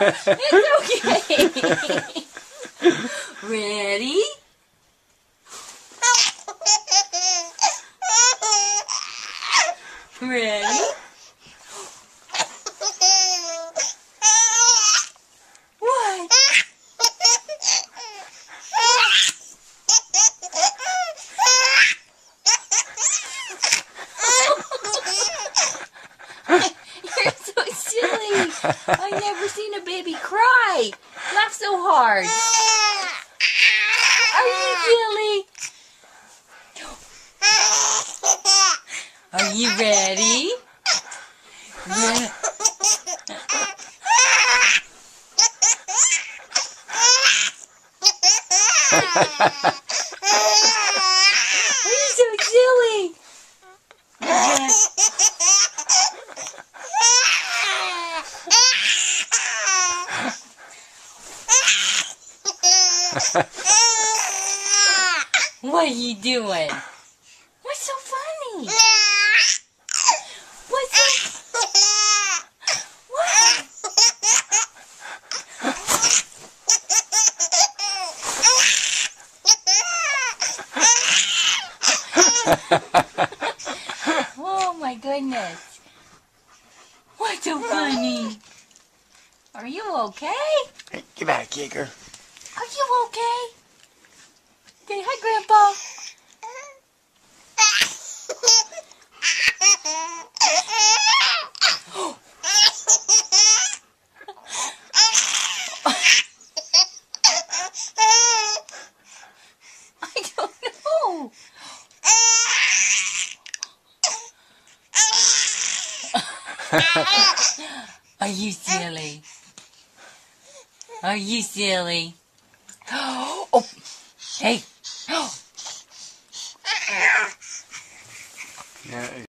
it's okay. Ready? Ready? I've never seen a baby cry. Laugh so hard. Are you silly? Are you ready? Re- Are you so silly? Yeah. What are you doing? What's so funny? What's so... What? Oh my goodness. What's so funny? Are you okay? Hey, get back, Kicker. Are you okay? Okay, hi, Grandpa. I don't know. Are you silly? Are you silly? Oh, hey. Yeah,